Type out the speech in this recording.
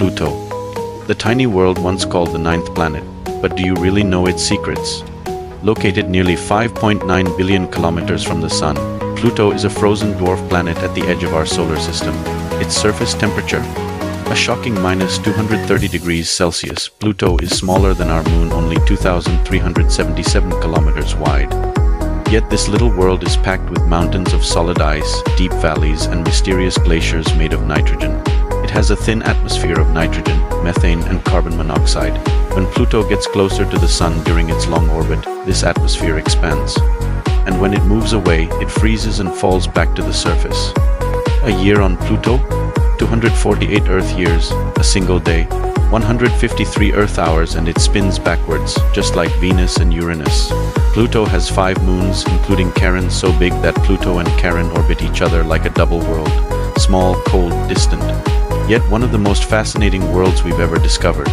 Pluto. The tiny world once called the ninth planet, but do you really know its secrets? Located nearly 5.9 billion kilometers from the Sun, Pluto is a frozen dwarf planet at the edge of our solar system. Its surface temperature? A shocking minus 230 degrees Celsius. Pluto is smaller than our moon, only 2,377 kilometers wide. Yet this little world is packed with mountains of solid ice, deep valleys, and mysterious glaciers made of nitrogen. It has a thin atmosphere of nitrogen, methane, and carbon monoxide. When Pluto gets closer to the Sun during its long orbit, this atmosphere expands. And when it moves away, it freezes and falls back to the surface. A year on Pluto? 248 Earth years, a single day, 153 Earth hours and it spins backwards, just like Venus and Uranus. Pluto has five moons, including Charon so big that Pluto and Charon orbit each other like a double world. Small, cold, distant. Yet one of the most fascinating worlds we've ever discovered.